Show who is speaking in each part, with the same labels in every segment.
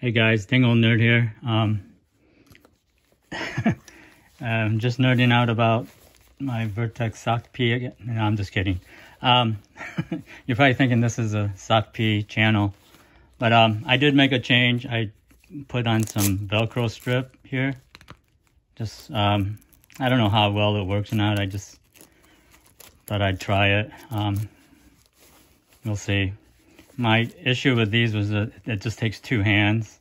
Speaker 1: Hey guys, Dangoldnerd here. Um, I'm just nerding out about my VERTX Sock P again. No, I'm just kidding. Um, you're probably thinking this is a Sock P channel, but um, I did make a change. I put on some Velcro strip here. Just, um, I don't know how well it works or not. I just thought I'd try it. Um, we'll see my issue with these was that it just takes two hands.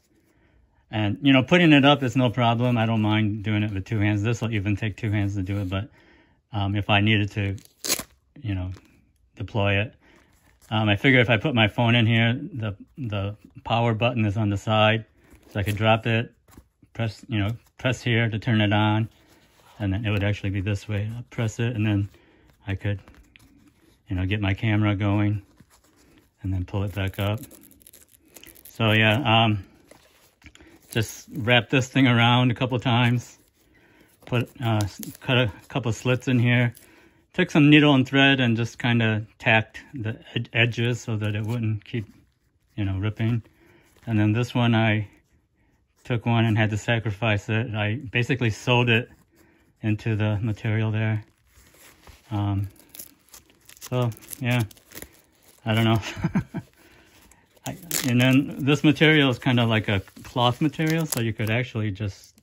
Speaker 1: And, you know, putting it up is no problem. I don't mind doing it with two hands. This will even take two hands to do it. But um, if I needed to, you know, deploy it, um, I figure if I put my phone in here, the, the power button is on the side. So I could drop it, press, you know, press here to turn it on. And then it would actually be this way. I'll press it and then I could, you know, get my camera going and then pull it back up. So yeah, um, just wrap this thing around a couple times. Put uh, cut a couple slits in here. Took some needle and thread and just kind of tacked the ed edges so that it wouldn't keep, you know, ripping. And then this one I took one and had to sacrifice it. I basically sewed it into the material there. Um, so yeah, I don't know. I, and then this material is kind of like a cloth material, so you could actually just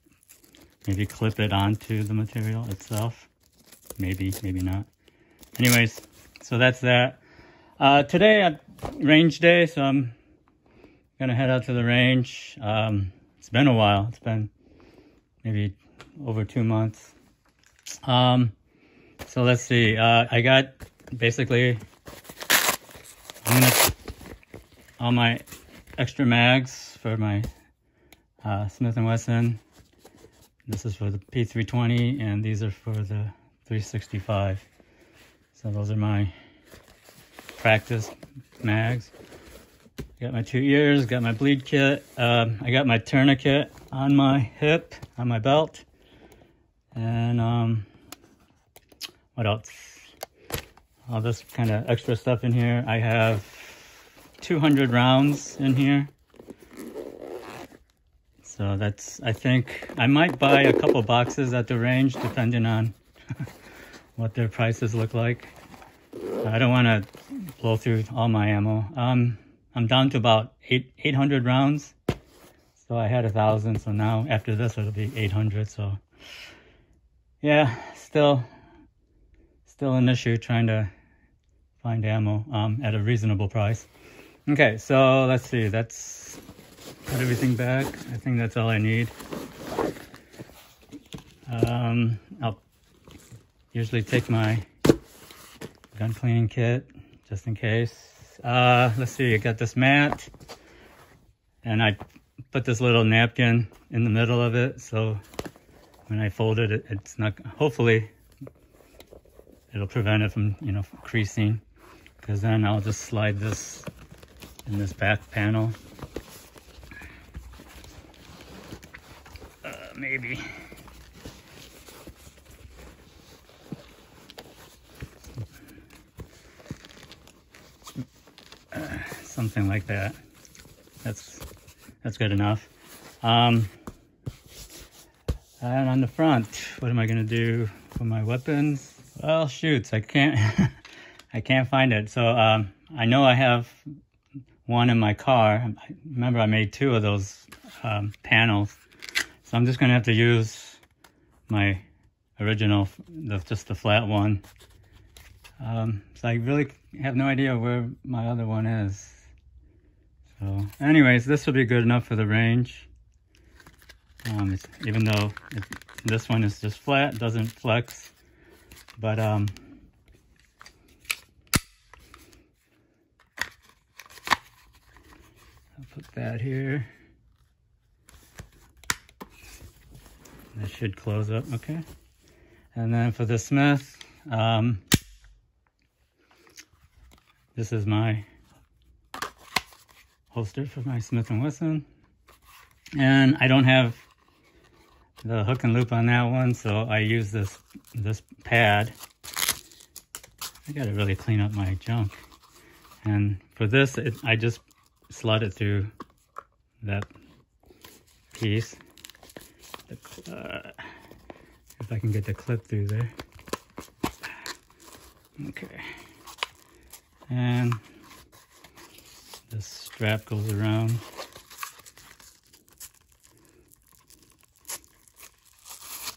Speaker 1: maybe clip it onto the material itself. Maybe, maybe not. Anyways, so that's that. Uh, today, at range day, so I'm gonna head out to the range. Um, it's been a while. It's been maybe over two months. Um, so let's see. Uh, I got basically Gonna all my extra mags for my uh, Smith & Wesson. This is for the P320 and these are for the 365. So those are my practice mags. Got my two ears, got my bleed kit. Um, I got my tourniquet on my hip, on my belt. And um, what else? All this kind of extra stuff in here. I have 200 rounds in here. So that's, I think, I might buy a couple boxes at the range depending on what their prices look like. I don't want to blow through all my ammo. Um, I'm down to about eight, 800 rounds. So I had a thousand, so now after this it'll be 800, so yeah, still still an issue trying to find ammo um, at a reasonable price. Okay, so let's see. That's put everything back. I think that's all I need. Um, I'll usually take my gun cleaning kit just in case. Uh, let's see. I got this mat, and I put this little napkin in the middle of it, so when I fold it, it it's not. Hopefully, it'll prevent it from, you know, creasing. Because then I'll just slide this in this back panel. Uh, maybe. Uh, something like that. That's that's good enough. Um, and on the front, what am I gonna do for my weapons? Well, shoots, I can't, I can't find it. So um, I know I have one in my car. I Remember, I made two of those um, panels. So I'm just gonna have to use my original, the, just the flat one. Um, so I really have no idea where my other one is. So anyways, this will be good enough for the range. Um, even though it, this one is just flat, doesn't flex. But um, put that here. That should close up, okay. And then for the Smith, um, this is my holster for my Smith & Wesson. And I don't have the hook and loop on that one, so I use this this pad. I gotta really clean up my junk. And for this, it, I just slot it through that piece. Uh, if I can get the clip through there. Okay. And the strap goes around.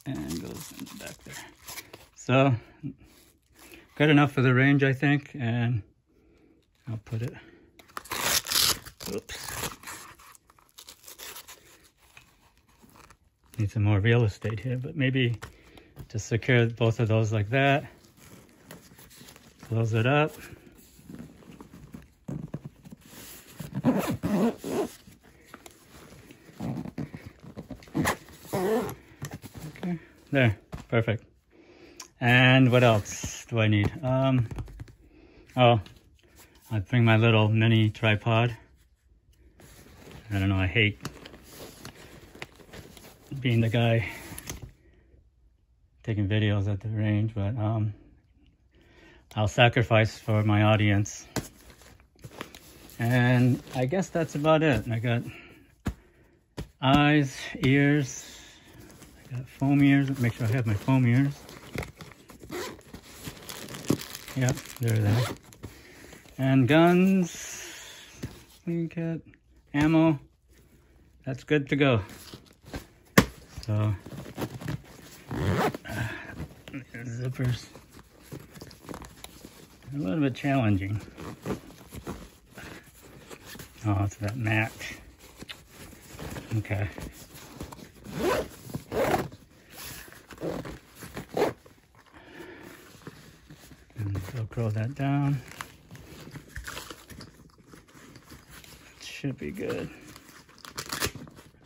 Speaker 1: And goes in the back there. So, good enough for the range, I think, and I'll put it, Need some more real estate here, but maybe to secure both of those like that. Close it up. Okay, there, perfect. And what else do I need? Um, oh, I'd bring my little mini tripod. I don't know, I hate being the guy taking videos at the range, but um, I'll sacrifice for my audience. And I guess that's about it. I got eyes, ears, I got foam ears. Make sure I have my foam ears. Yep, there they're. And guns, clean kit, ammo. That's good to go. So, zippers. A little bit challenging. Oh, it's that mat. Okay. And Velcro that down. Should be good.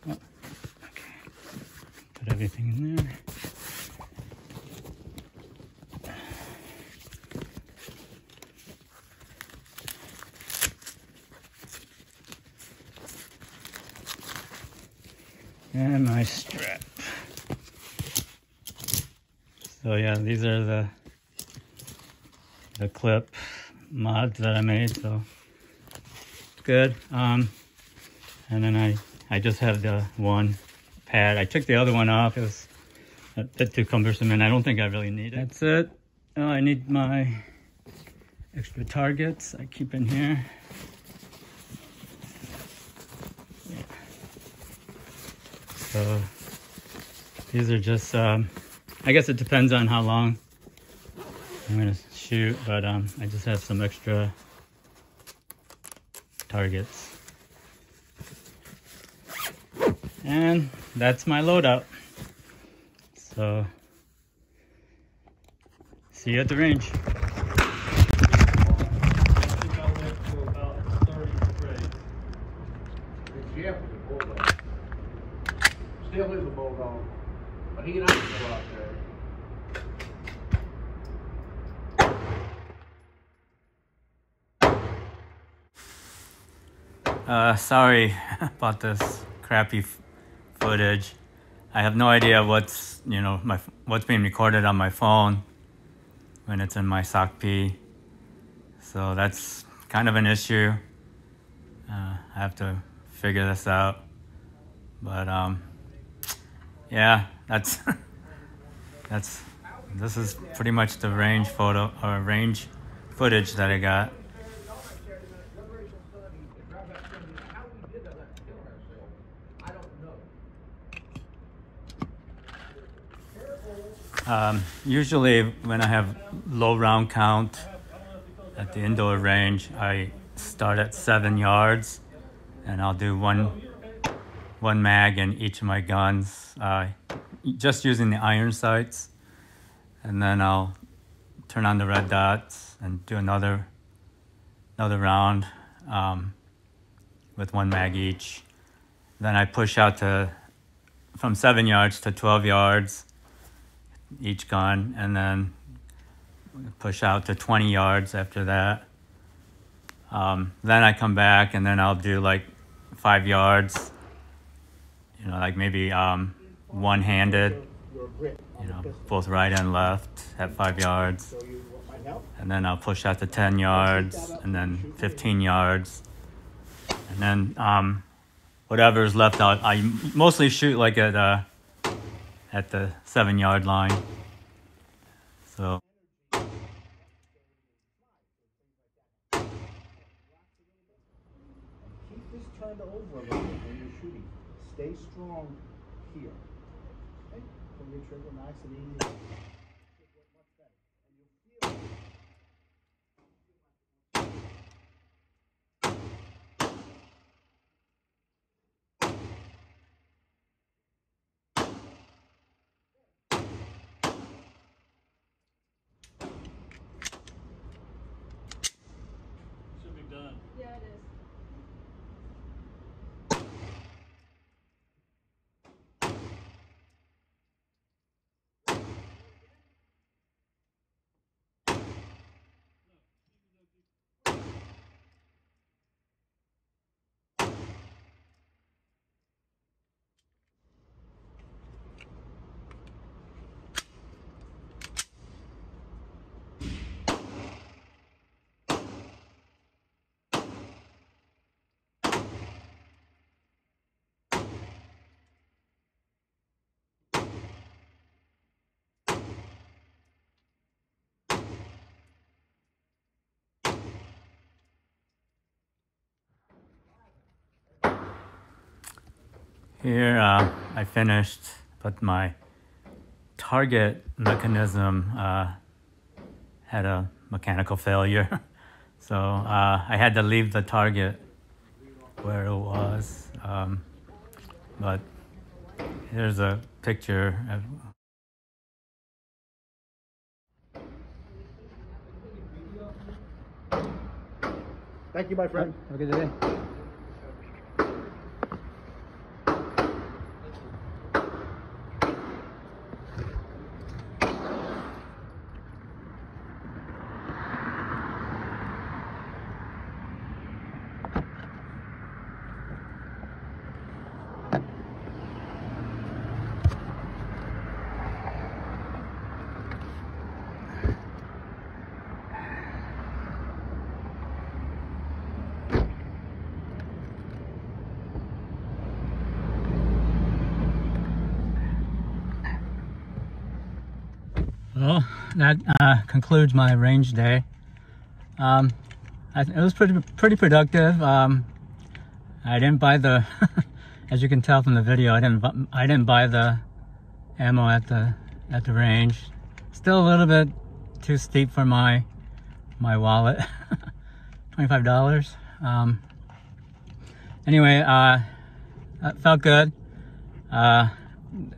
Speaker 1: Oh, okay. Put everything in there. And my strap. So yeah, these are the the clip mods that I made, so good. Um, and then I, I just have the one pad. I took the other one off. It was a bit too cumbersome and I don't think I really need it. That's it. Oh, I need my extra targets I keep in here. So these are just, um, I guess it depends on how long I'm gonna shoot, but um, I just have some extra targets. And that's my loadout. So, see you at the range.
Speaker 2: Still is a but he out there.
Speaker 1: Uh, sorry about this crappy footage. I have no idea what's you know my what's being recorded on my phone when it's in my sock P. So that's kind of an issue. Uh, I have to figure this out. But um, yeah, that's that's this is pretty much the range photo or range footage that I got. Um, usually when I have low round count at the indoor range, I start at seven yards and I'll do one, one mag in each of my guns, uh, just using the iron sights. And then I'll turn on the red dots and do another, another round um, with one mag each. Then I push out to from seven yards to 12 yards each gun and then push out to 20 yards after that. Um, then I come back and then I'll do like five yards, you know, like maybe um, one handed, you know, both right and left at five yards. And then I'll push out to 10 yards and then 15 yards. And then um, whatever is left out. I mostly shoot like at uh, at the seven yard line. So.
Speaker 2: Keep this turned over a little bit when you're shooting. Stay strong here. Okay? Pull your trigger nice and easy.
Speaker 1: Here uh, I finished, but my target mechanism uh, had a mechanical failure. so uh, I had to leave the target where it was. Um, but here's a picture. Of,
Speaker 2: Thank you, my friend.
Speaker 1: Have a good day. Well, that uh, concludes my range day. Um, I, it was pretty pretty productive. Um, I didn't buy the, as you can tell from the video, I didn't I didn't buy the ammo at the at the range. Still a little bit too steep for my my wallet. Twenty five dollars. Um, anyway, uh, felt good. Uh,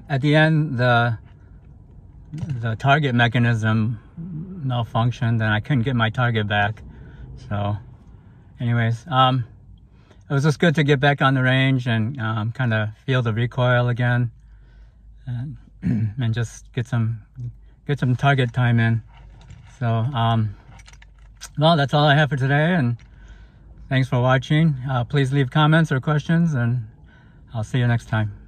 Speaker 1: at the end, the the target mechanism malfunctioned and I couldn't get my target back. So, anyways, um, it was just good to get back on the range and um, kind of feel the recoil again, and, and just get some get some target time in. So, um, well, that's all I have for today, and thanks for watching. Uh, please leave comments or questions, and I'll see you next time.